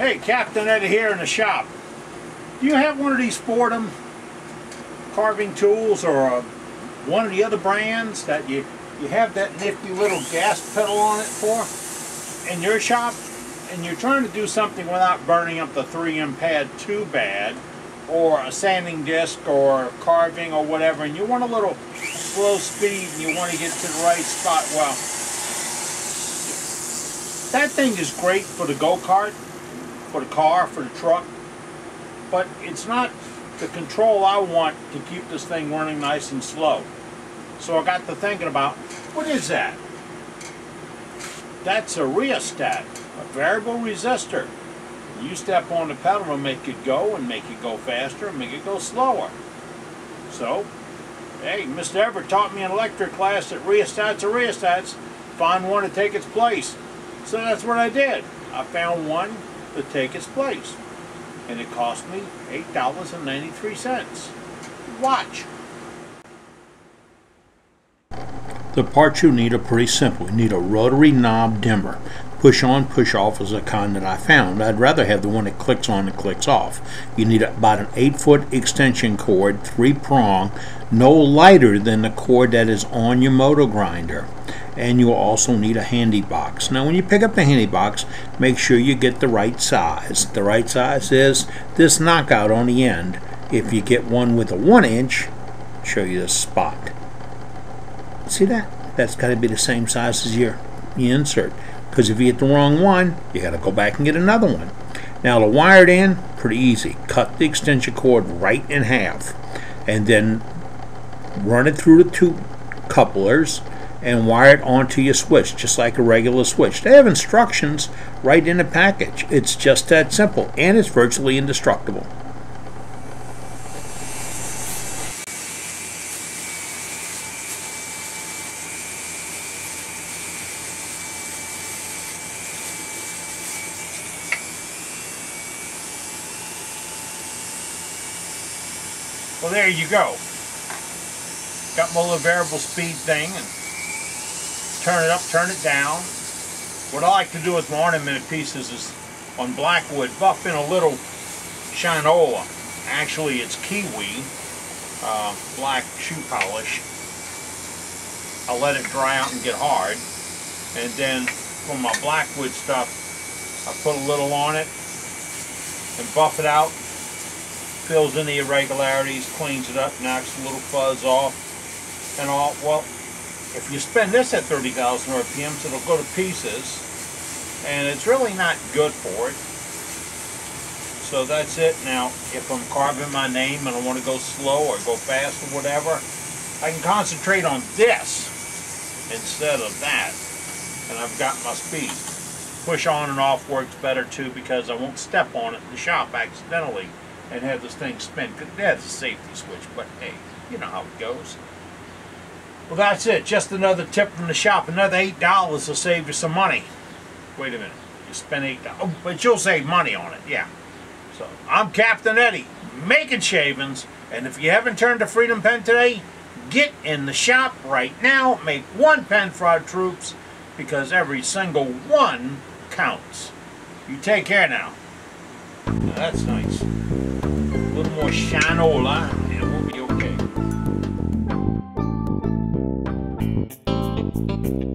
Hey, Captain Eddie here in the shop. Do you have one of these Foredom carving tools or uh, one of the other brands that you, you have that nifty little gas pedal on it for in your shop? And you're trying to do something without burning up the 3M pad too bad or a sanding disc or carving or whatever and you want a little slow speed and you want to get to the right spot. Well, that thing is great for the go-kart for the car, for the truck, but it's not the control I want to keep this thing running nice and slow. So I got to thinking about, what is that? That's a rheostat, a variable resistor. You step on the pedal to make it go and make it go faster and make it go slower. So, hey, Mr. Everett taught me in electric class that rheostats are rheostats. Find one to take its place. So that's what I did. I found one to take its place. And it cost me $8.93. Watch. The parts you need are pretty simple. You need a rotary knob dimmer. Push on, push off is the kind that I found. I'd rather have the one that clicks on and clicks off. You need about an 8 foot extension cord, 3 prong, no lighter than the cord that is on your motor grinder and you'll also need a handy box. Now when you pick up the handy box, make sure you get the right size. The right size is this knockout on the end. If you get one with a 1 inch, show you the spot. See that? That's got to be the same size as your, your insert. Because if you get the wrong one, you got to go back and get another one. Now to wire it in, pretty easy. Cut the extension cord right in half. And then run it through the two couplers and wire it onto your switch just like a regular switch. They have instructions right in the package. It's just that simple and it's virtually indestructible. Well, there you go. Got my little variable speed thing turn it up, turn it down. What I like to do with my ornamented pieces is on blackwood, buff in a little shinola. Actually, it's kiwi, uh, black shoe polish. I'll let it dry out and get hard. And then for my blackwood stuff, I put a little on it and buff it out. Fills in the irregularities, cleans it up, knocks a little fuzz off and all. Well, if you spin this at 30,000 RPMs, it'll go to pieces, and it's really not good for it. So that's it. Now, if I'm carving my name and I want to go slow or go fast or whatever, I can concentrate on this instead of that, and I've got my speed. Push on and off works better too because I won't step on it in the shop accidentally and have this thing spin. It has a safety switch, but hey, you know how it goes. Well, that's it. Just another tip from the shop. Another $8 will save you some money. Wait a minute. You spend $8. Oh, but you'll save money on it, yeah. So, I'm Captain Eddie, making shavings. And if you haven't turned to Freedom Pen today, get in the shop right now. Make one pen for our troops because every single one counts. You take care now. now that's nice. A little more shinola. Thank you.